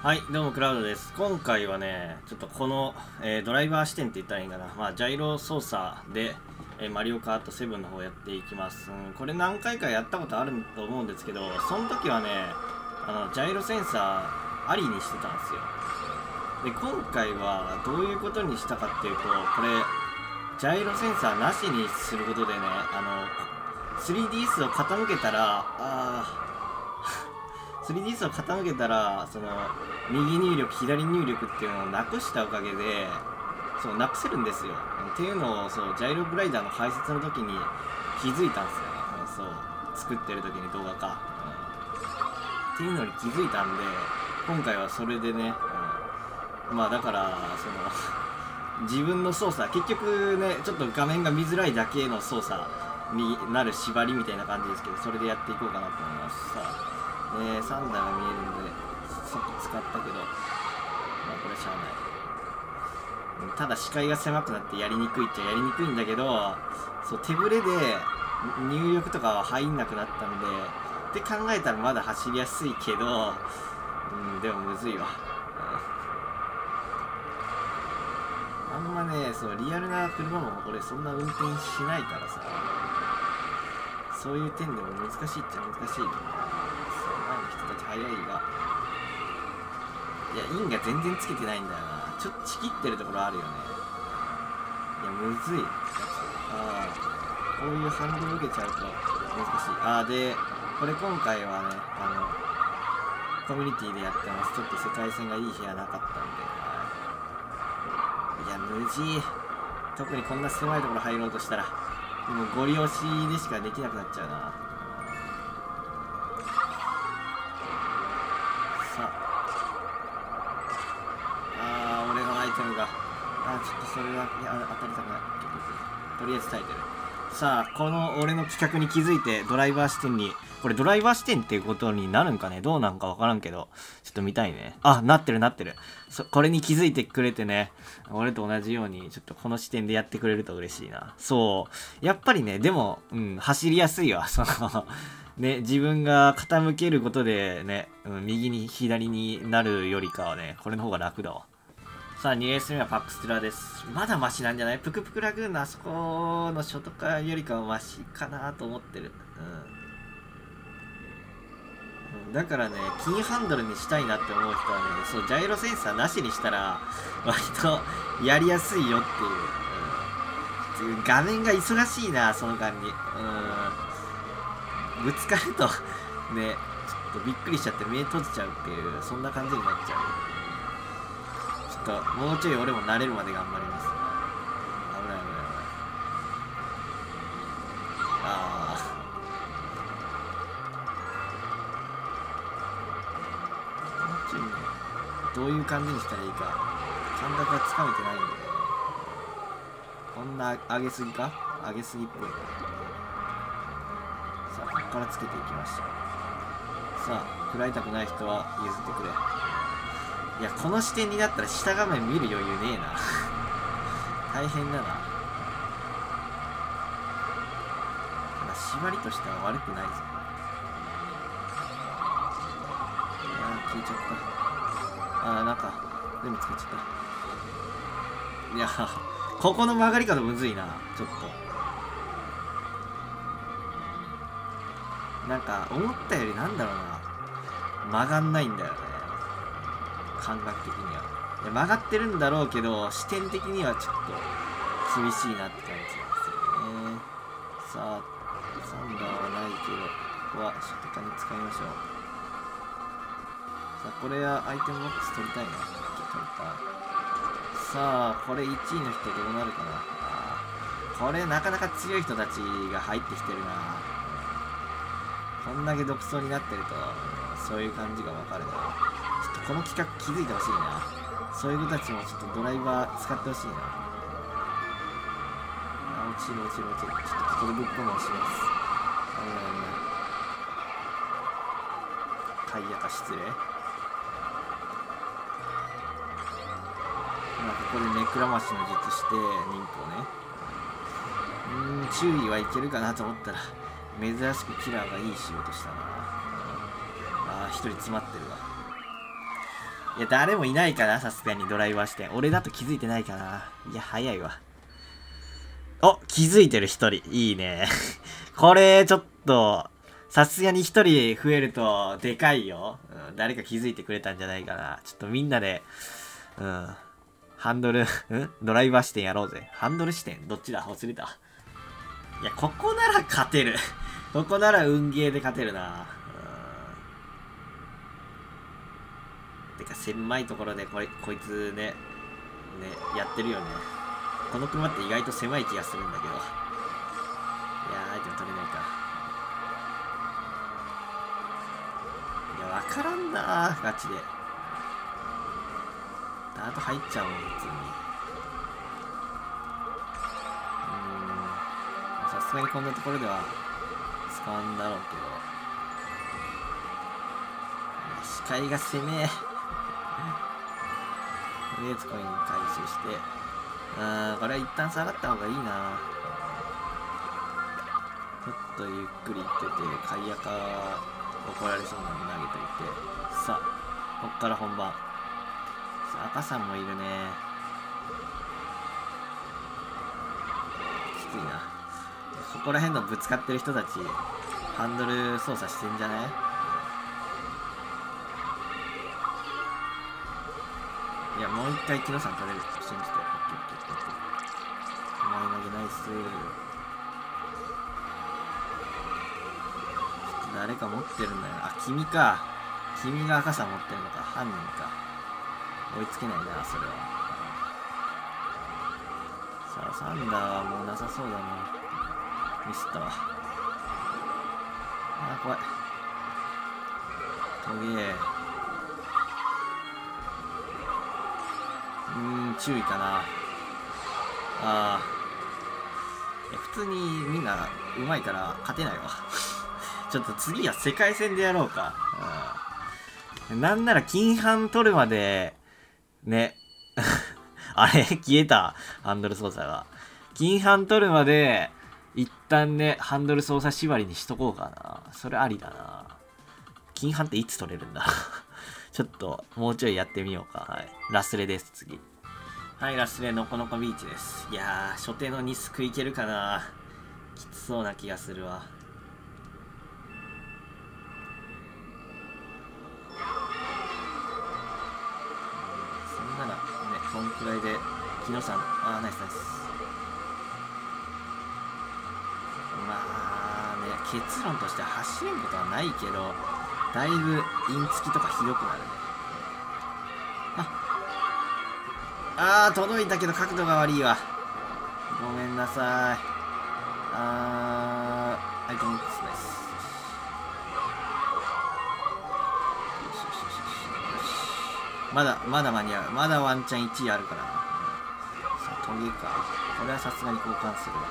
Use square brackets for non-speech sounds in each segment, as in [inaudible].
はい、どうもクラウドです。今回はね、ちょっとこの、えードライバー視点って言ったらいいんかな、まあ、ジャイロ操作で、えーマリオカート7の方やっていきます、うん。これ何回かやったことあると思うんですけど、その時はね、あのジャイロセンサーありにしてたんですよ。で、今回はどういうことにしたかっていうと、これ、ジャイロセンサーなしにすることでね、あの、3DS を傾けたら、あー 3DS を傾けたらその右入力左入力っていうのをなくしたおかげでそうなくせるんですよ。っていうのをそうジャイログライダーの解説の時に気づいたんですよ。ねそう作ってる時に動画か、うんっていうのに気づいたんで今回はそれでね、うん。まあだからその自分の操作結局ねちょっと画面が見づらいだけの操作になる縛りみたいな感じですけどそれでやっていこうかなと思います。さあ。えー、サンダーが見えるんでさっき使ったけどまあこれしゃあない。ただ視界が狭くなってやりにくいっちゃやりにくいんだけどそう手ぶれで入力とかは入んなくなったんでって考えたらまだ走りやすいけどうんでもむずいわ、あんまねそうリアルな車も俺そんな運転しないからさ。そういう点でも難しいっちゃ難しいけどな。早いが。いやインが全然つけてないんだよな。ちょっとちぎってるところあるよね。いやむずい。ああこういうハンドル受けちゃうと難しい。ああでこれ今回はねあのコミュニティでやってます。ちょっと世界線がいい部屋なかったんで、い、や無事特にこんな狭いところ入ろうとしたらもうゴリ押しでしかできなくなっちゃうな。ちょっとそれは当たりたくない。とりあえず耐えてる。さあこの俺の企画に気づいてドライバー視点にこれドライバー視点っていうことになるんかね？どうなんかわからんけど。ちょっと見たいね。あなってるなってる。そこれに気づいてくれてね。俺と同じようにちょっとこの視点でやってくれると嬉しいな。そう。やっぱりねでもうん走りやすいわ。その [laughs] ね、自分が傾けることでね、うん、右に左になるよりかはね、これの方が楽だわ。さあ、2レース目はパックステラです。まだマシなんじゃない？プクプクラグーンのあそこのショートカーよりかはマシかなと思ってる。うん。だからね、キーハンドルにしたいなって思う人はね、そう、ジャイロセンサーなしにしたら、割とやりやすいよっていう。うん、画面が忙しいな、その間に。うん。ぶつかるとねちょっとびっくりしちゃって目閉じちゃうっていうそんな感じになっちゃうともうちょい俺も慣れるまで頑張ります。危ない。危ない。危ない。ああもうどうい。う感じにしたらい。い。か感覚がつかめてない。んでこんな上げすぎか上げすぎっぽい。さあここからつけてい。きましたさあ食らい。たくない。人は譲ってくれいやこの視点になったら下画面見る余裕ねえな。[laughs] 大変だな。ただ縛りとしては悪くないぞ。いやー消えちゃった。あーなんか全部使っちゃった。いや [laughs] ここの曲がり方むずいなちょっと。なんか思ったよりなんだろうな。曲がんないんだよね。感覚的には。いや曲がってるんだろうけど視点的にはちょっと厳しいなって感じなんですよね。さあサンダーはないけどここはショットカに使いましょう。さあこれはアイテムボックス取りたいな。取りたさあこれ1位の人どうなるかな。これなかなか強い人たちが入ってきてるな。こんだけ独走になってるとそういう感じがわかるな。この企画気づいてほしいな。そういう子たちもちょっとドライバー使ってほしいな。あ落ちる落ちる落ちる。ちょっとここでぶっ込む押します。危ない危ないタイヤか失礼。まあここで目くらましの術して妊婦をね。うん注意はいけるかなと思ったら珍しくキラーがいい仕事したな。あー一人詰まってるわ。いや、誰もいないかな、さすがにドライバー視点。俺だと気づいてないかな。いや、早いわ。お、気づいてる一人。いいね。[laughs] これ、ちょっと、さすがに一人増えると、でかいよ、うん。誰か気づいてくれたんじゃないかな。ちょっとみんなで、うん。ハンドル、んドライバー視点やろうぜ。ハンドル視点どっちだ？忘れた。いや、ここなら勝てる。ここなら運ゲーで勝てるな。てか、狭いところでこいこいつね、ね、やってるよね。この車って意外と狭い気がするんだけど。いやー、アイテム取れないか。いや、わからんなー、ガチで。ダート入っちゃうもん、普通に。うん。さすがにこんなところでは使わんだろうけど。視界が攻めとりあえずコイン回収してあーこれは一旦下がった方がいいなちょっとゆっくり行ってて鍵アカ怒られそうなの投げといてさあこっから本番さあ赤さん。もいるねきついなここら辺のぶつかってる人たちハンドル操作してん。じゃないいや、もう一回、木野さん取れるって信じて。オッケーオッケーオッケー。前投げナイス。誰か持ってるんだよ。あ、君か。君が赤さ持ってるのか。犯人か。追いつけないな、それは。さあ、サンダーはもうなさそうだな。ミスったわ。あー、怖い。トゲー。うん、注意かな。ああ。普通にみんな上手いから勝てないわ。[laughs] ちょっと次は世界戦でやろうか。うん、なんなら金版取るまで、ね。[laughs] あれ消えた。ハンドル操作が。金版取るまで、一旦ね、ハンドル操作縛りにしとこうかな。それありだな。金版っていつ取れるんだ？[laughs] ちょっと、もうちょいやってみようか。はい。ラスレです、次。はい、ラスレのこのこビーチです。いやー、初手のニスクいけるかなきつそうな気がするわ。そんなら、ね、こんくらいで、木野さん、あー、ナイスナイス。まあね、結論として走れんことはないけど、だいぶイン付きとかひどくなるね。あー、届いたけど角度が悪いわ。ごめんなさい。あー、アイコンです。まだ、まだ間に合う。まだワンチャン1位あるからな。さあ、トゲか。これはさすがに交換するわ。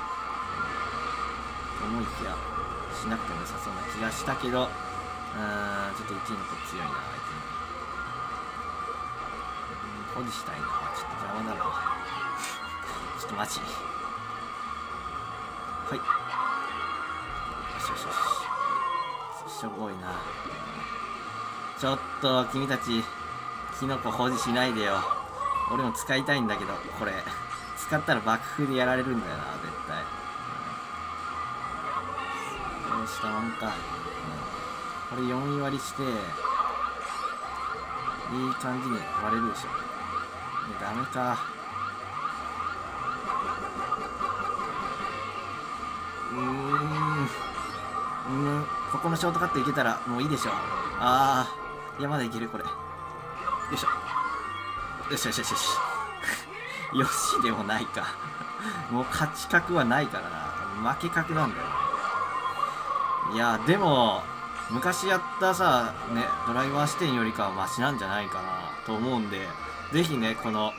思いきや、しなくても良さそうな気がしたけど、うん、ちょっと1位の子強いな、保持したいな。ちょっと邪魔だな。ちょっと待ち。はい。よしよしよし。しょぼいな。ちょっと、君たち、キノコ保持しないでよ。俺も使いたいんだけど、これ。使ったら爆風でやられるんだよな、絶対。どうしたもんか。これ4割して、いい感じに割れるでしょ。ダメか。うーん。うん。ここのショートカットいけたらもういいでしょああいやまだいけるこれ。よいしょ。よしよしよしよし。[laughs] よしでもないか。もう勝ち確はないからな。負け確なんだよ。いやでも昔やったさねドライバー視点よりかはマシなんじゃないかなと思うんで。ぜひね、この、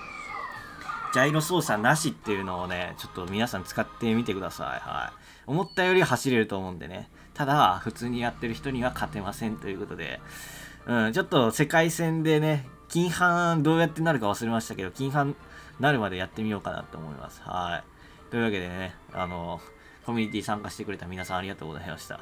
ジャイロ操作なしっていうのをね、ちょっと皆さん使ってみてください。はい。思ったより走れると思うんでね。ただ、普通にやってる人には勝てませんということで、うん、ちょっと世界戦でね、金版どうやってなるか忘れましたけど、金版なるまでやってみようかなと思います。はい。というわけでね、あの、コミュニティ参加してくれた皆さんありがとうございました。